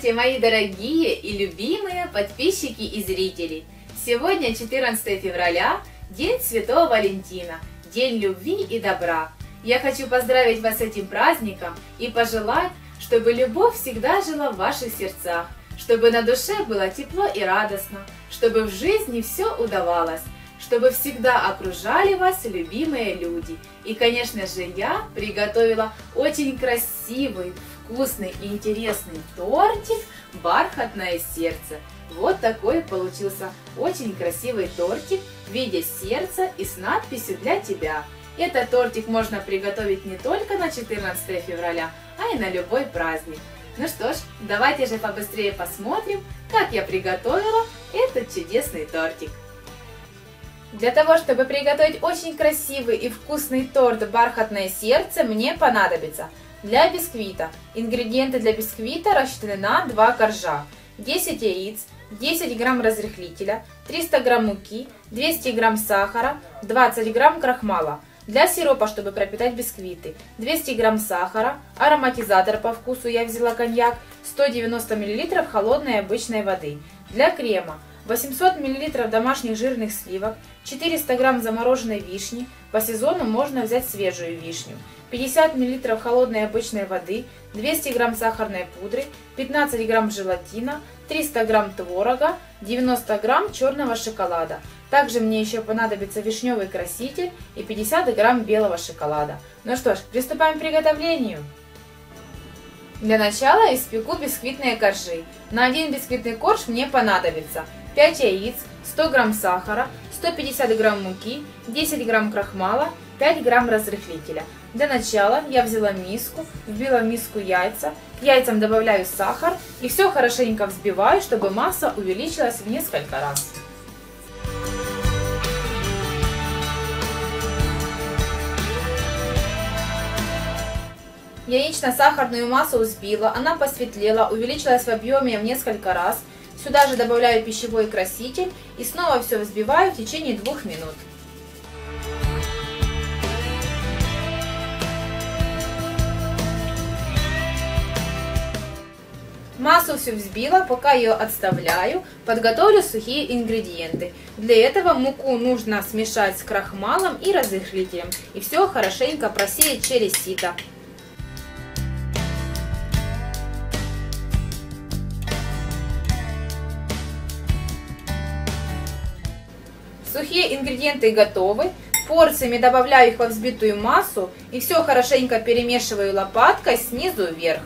Здравствуйте, мои дорогие и любимые подписчики и зрители! Сегодня 14 февраля, День Святого Валентина, День любви и добра. Я хочу поздравить вас с этим праздником и пожелать, чтобы любовь всегда жила в ваших сердцах, чтобы на душе было тепло и радостно, чтобы в жизни все удавалось, чтобы всегда окружали вас любимые люди. И, конечно же, я приготовила очень красивый, вкусный и интересный тортик «Бархатное сердце». Вот такой получился очень красивый тортик в виде сердца и с надписью «Для тебя». Этот тортик можно приготовить не только на 14 февраля, а и на любой праздник. Ну что ж, давайте же побыстрее посмотрим, как я приготовила этот чудесный тортик. Для того, чтобы приготовить очень красивый и вкусный торт «Бархатное сердце», мне понадобится для бисквита. Ингредиенты для бисквита рассчитаны на 2 коржа, 10 яиц, 10 грамм разрыхлителя, 300 грамм муки, 200 грамм сахара, 20 грамм крахмала. Для сиропа, чтобы пропитать бисквиты, 200 грамм сахара, ароматизатор по вкусу я взяла коньяк, 190 мл холодной обычной воды. Для крема 800 мл домашних жирных сливок, 400 грамм замороженной вишни, по сезону можно взять свежую вишню, 50 мл холодной обычной воды, 200 грамм сахарной пудры, 15 грамм желатина, 300 грамм творога, 90 грамм черного шоколада. Также мне еще понадобится вишневый краситель и 50 грамм белого шоколада. Ну что ж, приступаем к приготовлению. Для начала испеку бисквитные коржи. На один бисквитный корж мне понадобится 5 яиц, 100 грамм сахара, 150 грамм муки, 10 грамм крахмала, 5 грамм разрыхлителя. Для начала я взяла миску, вбила в миску яйца, к яйцам добавляю сахар и все хорошенько взбиваю, чтобы масса увеличилась в несколько раз. Яично-сахарную массу взбила, она посветлела, увеличилась в объеме в несколько раз. Сюда же добавляю пищевой краситель и снова все взбиваю в течение двух минут. Массу всю взбила, пока ее отставляю, подготовлю сухие ингредиенты. Для этого муку нужно смешать с крахмалом и разрыхлителем и все хорошенько просеять через сито. Сухие ингредиенты готовы. Порциями добавляю их во взбитую массу и все хорошенько перемешиваю лопаткой снизу вверх.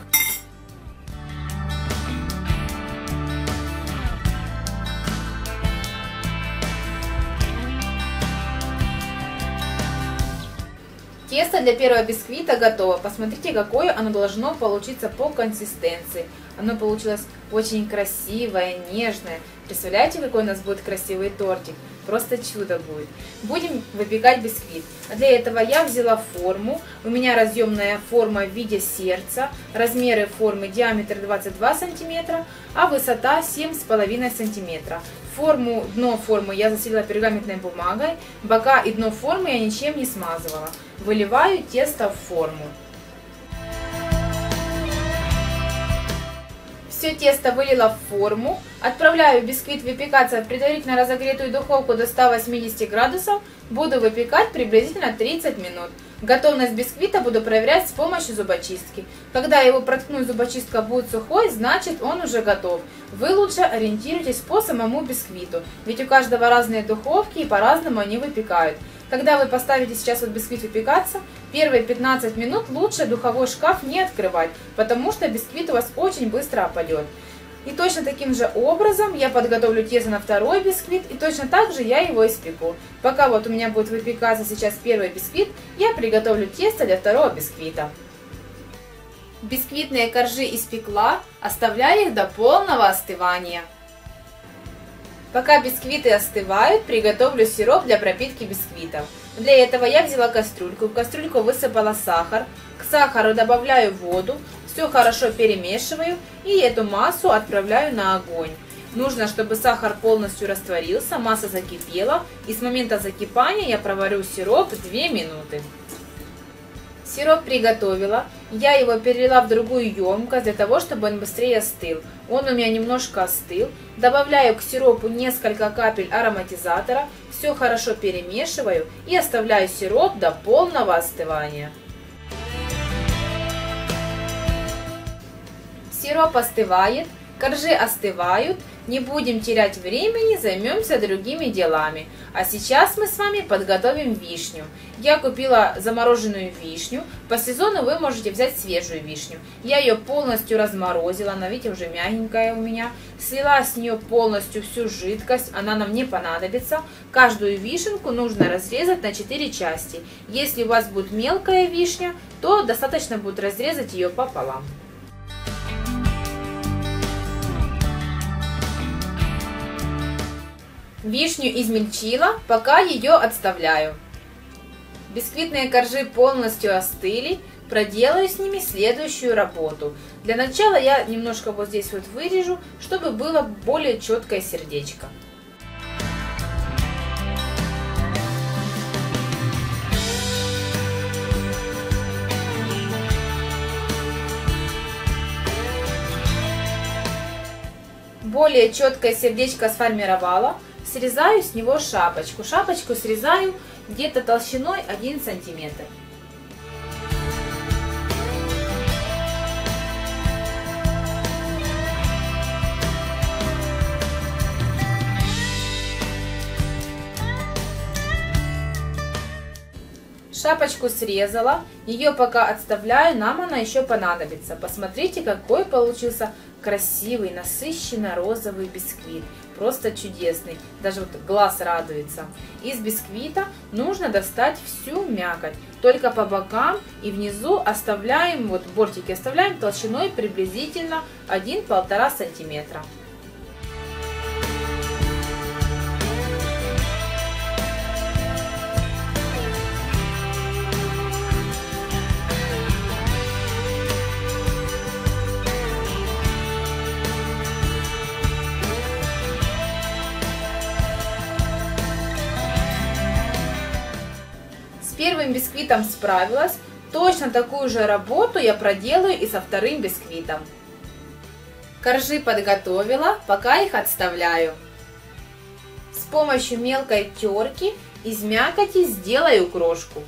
Тесто для первого бисквита готово. Посмотрите, какое оно должно получиться по консистенции. Оно получилось очень красивое, нежное. Представляете, какой у нас будет красивый тортик? Просто чудо будет. Будем выпекать бисквит. Для этого я взяла форму. У меня разъемная форма в виде сердца. Размеры формы диаметр 22 сантиметра, а высота 7,5 сантиметра. Форму, дно формы я заселила пергаментной бумагой. Бока и дно формы я ничем не смазывала. Выливаю тесто в форму. Все тесто вылила в форму. Отправляю бисквит выпекаться в предварительно разогретую духовку до 180 градусов. Буду выпекать приблизительно 30 минут. Готовность бисквита буду проверять с помощью зубочистки. Когда его проткну зубочистка будет сухой, значит он уже готов. Вы лучше ориентируйтесь по самому бисквиту, ведь у каждого разные духовки и по-разному они выпекают. Когда вы поставите сейчас вот бисквит выпекаться, первые 15 минут лучше духовой шкаф не открывать, потому что бисквит у вас очень быстро опадет. И точно таким же образом я подготовлю тесто на второй бисквит, и точно так же я его испеку. Пока вот у меня будет выпекаться сейчас первый бисквит, я приготовлю тесто для второго бисквита. Бисквитные коржи испекла, оставляя их до полного остывания. Пока бисквиты остывают, приготовлю сироп для пропитки бисквитов. Для этого я взяла кастрюльку, в кастрюльку высыпала сахар, к сахару добавляю воду, все хорошо перемешиваю и эту массу отправляю на огонь. Нужно, чтобы сахар полностью растворился, масса закипела и с момента закипания я проварю сироп 2 минуты. Сироп приготовила, я его перелила в другую емкость для того, чтобы он быстрее остыл. Он у меня немножко остыл. Добавляю к сиропу несколько капель ароматизатора, все хорошо перемешиваю и оставляю сироп до полного остывания. Сироп остывает, коржи остывают, не будем терять времени, займемся другими делами. А сейчас мы с вами подготовим вишню. Я купила замороженную вишню. По сезону вы можете взять свежую вишню. Я ее полностью разморозила, она, видите, уже мягенькая у меня. Слила с нее полностью всю жидкость, она нам не понадобится. Каждую вишенку нужно разрезать на 4 части. Если у вас будет мелкая вишня, то достаточно будет разрезать ее пополам. Вишню измельчила, пока ее отставляю. Бисквитные коржи полностью остыли, проделаю с ними следующую работу. Для начала я немножко вот здесь вот вырежу, чтобы было более четкое сердечко. Более четкое сердечко сформировала срезаю с него шапочку. Шапочку срезаю где-то толщиной 1 сантиметр. Шапочку срезала, ее пока отставляю, нам она еще понадобится. Посмотрите, какой получился красивый, насыщенно розовый бисквит просто чудесный. Даже вот глаз радуется. Из бисквита нужно достать всю мякоть. Только по бокам и внизу оставляем, вот бортики оставляем толщиной приблизительно 1-1,5 сантиметра. Бисквитом справилась, точно такую же работу я проделаю и со вторым бисквитом. Коржи подготовила, пока их отставляю. С помощью мелкой терки из мякоти сделаю крошку.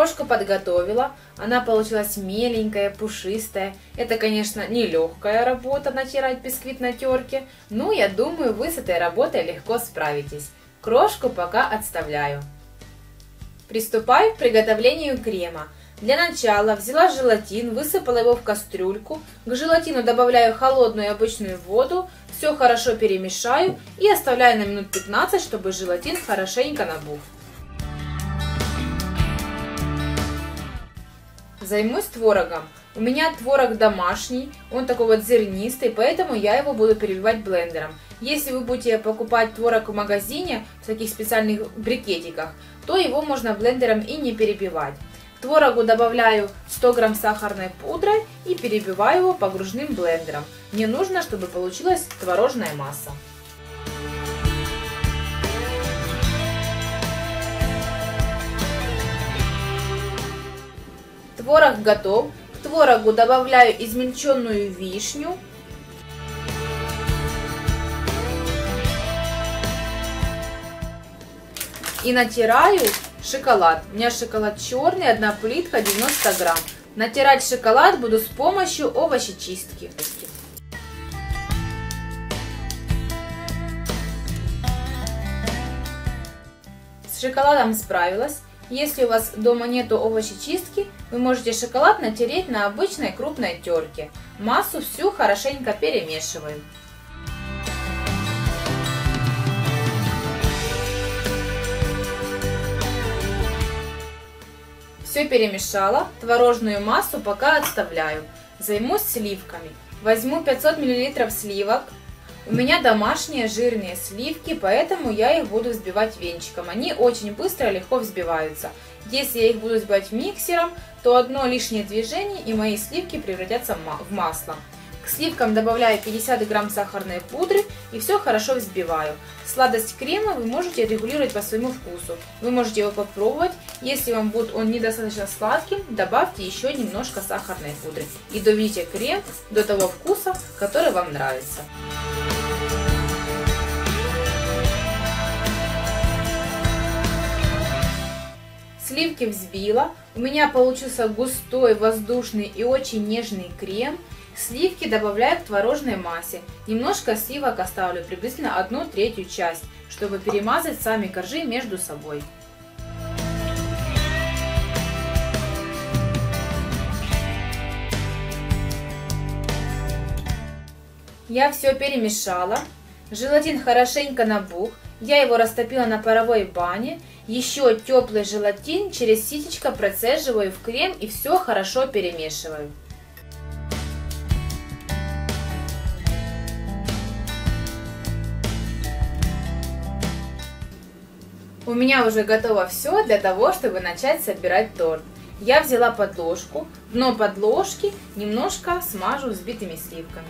Крошку подготовила, она получилась меленькая, пушистая. Это, конечно, не легкая работа натирать бисквит на терке, но я думаю, вы с этой работой легко справитесь. Крошку пока отставляю. Приступаю к приготовлению крема. Для начала взяла желатин, высыпала его в кастрюльку. К желатину добавляю холодную обычную воду, все хорошо перемешаю и оставляю на минут 15, чтобы желатин хорошенько набух. Займусь творогом. У меня творог домашний, он такой вот зернистый, поэтому я его буду перебивать блендером. Если вы будете покупать творог в магазине в таких специальных брикетиках, то его можно блендером и не перебивать. К творогу добавляю 100 грамм сахарной пудры и перебиваю его погружным блендером. Мне нужно, чтобы получилась творожная масса. Творог готов. К творогу добавляю измельченную вишню. И натираю шоколад. У меня шоколад черный, одна плитка, 90 грамм. Натирать шоколад буду с помощью овощечистки. С шоколадом справилась. Если у вас дома нету овощечистки, вы можете шоколад натереть на обычной крупной терке. Массу всю хорошенько перемешиваем. Все перемешала, творожную массу пока отставляю. Займусь сливками. Возьму 500 мл сливок, у меня домашние жирные сливки, поэтому я их буду взбивать венчиком. Они очень быстро и легко взбиваются. Если я их буду взбивать миксером, то одно лишнее движение и мои сливки превратятся в масло. К сливкам добавляю 50 грамм сахарной пудры и все хорошо взбиваю. Сладость крема вы можете регулировать по своему вкусу. Вы можете его попробовать. Если вам будет он недостаточно сладким, добавьте еще немножко сахарной пудры. И доведите крем до того вкуса, который вам нравится. Сливки взбила. У меня получился густой, воздушный и очень нежный крем. Сливки добавляю к творожной массе. Немножко сливок оставлю, приблизительно одну третью часть, чтобы перемазать сами коржи между собой. Я все перемешала. Желатин хорошенько набух. Я его растопила на паровой бане. Еще теплый желатин через ситечко процеживаю в крем и все хорошо перемешиваю. У меня уже готово все для того, чтобы начать собирать торт. Я взяла подложку, дно подложки немножко смажу взбитыми сливками.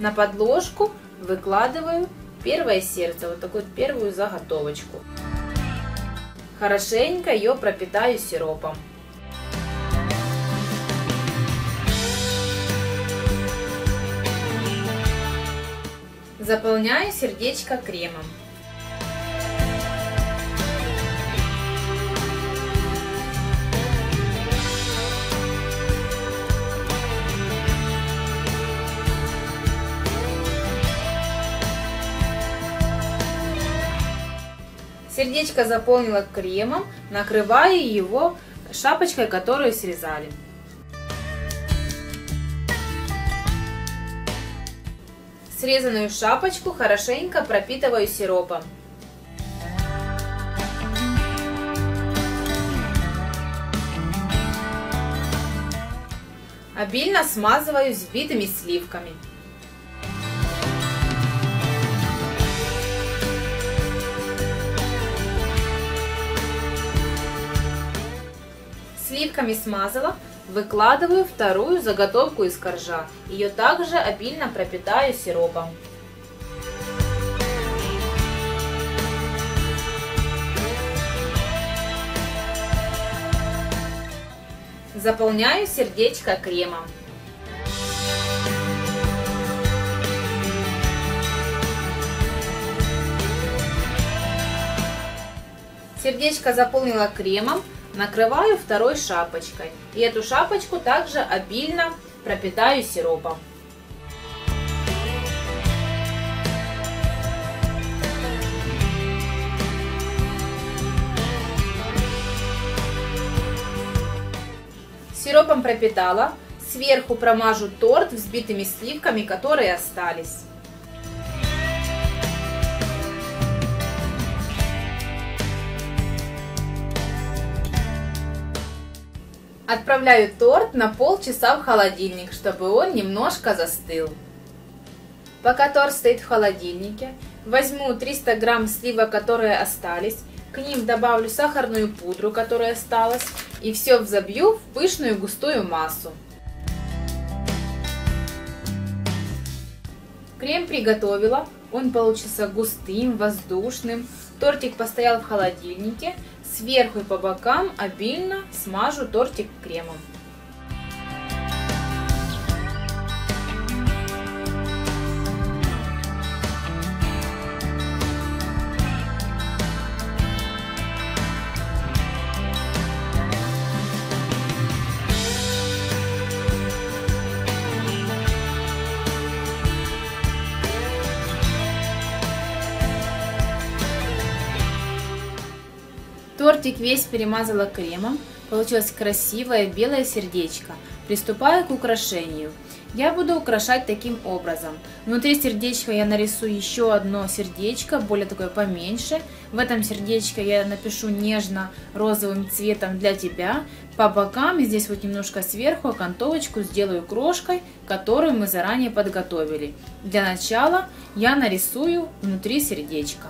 На подложку выкладываю первое сердце, вот такую первую заготовочку. Хорошенько ее пропитаю сиропом. Заполняю сердечко кремом. Сердечко заполнила кремом, накрываю его шапочкой, которую срезали. Срезанную шапочку хорошенько пропитываю сиропом. Обильно смазываю взбитыми сливками. Сливками смазала, выкладываю вторую заготовку из коржа. Ее также обильно пропитаю сиропом. Заполняю сердечко кремом. Сердечко заполнила кремом, Накрываю второй шапочкой. И эту шапочку также обильно пропитаю сиропом. Сиропом пропитала. Сверху промажу торт взбитыми сливками, которые остались. Отправляю торт на полчаса в холодильник, чтобы он немножко застыл. Пока торт стоит в холодильнике, возьму 300 грамм сливок, которые остались, к ним добавлю сахарную пудру, которая осталась, и все взобью в пышную густую массу. Крем приготовила, он получился густым, воздушным. Тортик постоял в холодильнике, Сверху и по бокам обильно смажу тортик кремом. Тортик весь перемазала кремом. Получилось красивое белое сердечко. Приступаю к украшению. Я буду украшать таким образом. Внутри сердечка я нарисую еще одно сердечко, более такое поменьше. В этом сердечке я напишу нежно розовым цветом для тебя. По бокам здесь вот немножко сверху окантовочку сделаю крошкой, которую мы заранее подготовили. Для начала я нарисую внутри сердечко.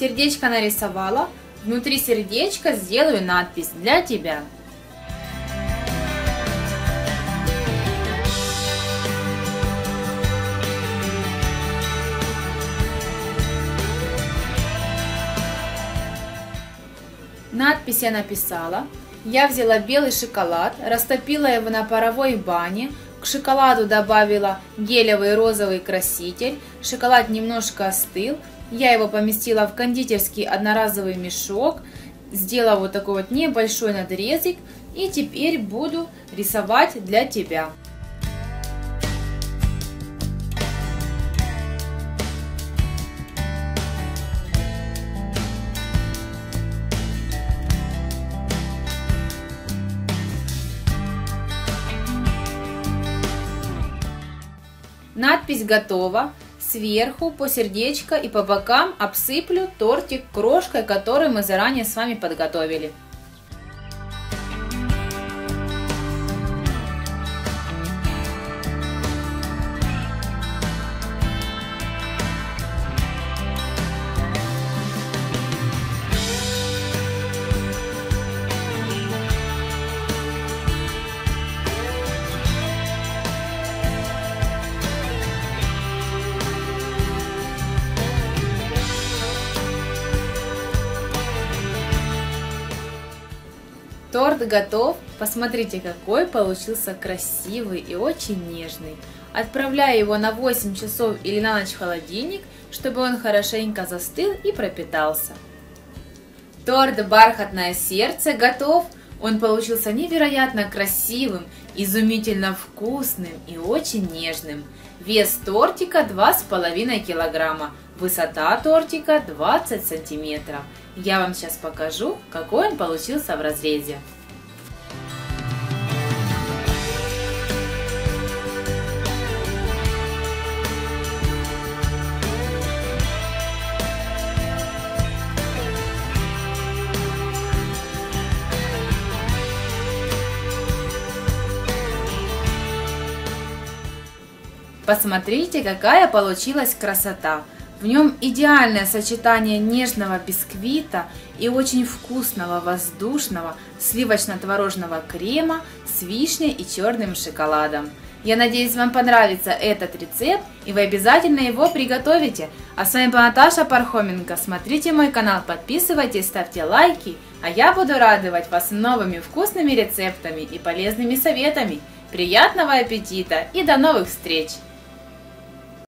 Сердечко нарисовала. Внутри сердечка сделаю надпись «Для тебя». Надпись я написала. Я взяла белый шоколад, растопила его на паровой бане, к шоколаду добавила гелевый розовый краситель, шоколад немножко остыл, я его поместила в кондитерский одноразовый мешок, сделала вот такой вот небольшой надрезик и теперь буду рисовать для тебя. Надпись готова. Сверху по сердечко и по бокам обсыплю тортик крошкой, который мы заранее с вами подготовили. Торт готов. Посмотрите, какой получился красивый и очень нежный. Отправляю его на 8 часов или на ночь в холодильник, чтобы он хорошенько застыл и пропитался. Торт «Бархатное сердце» готов. Он получился невероятно красивым, изумительно вкусным и очень нежным. Вес тортика 2,5 килограмма, высота тортика 20 сантиметров. Я вам сейчас покажу, какой он получился в разрезе. Посмотрите, какая получилась красота! В нем идеальное сочетание нежного бисквита и очень вкусного воздушного сливочно-творожного крема с вишней и черным шоколадом. Я надеюсь, вам понравится этот рецепт и вы обязательно его приготовите. А с вами была Наташа Пархоменко. Смотрите мой канал, подписывайтесь, ставьте лайки. А я буду радовать вас новыми вкусными рецептами и полезными советами. Приятного аппетита и до новых встреч!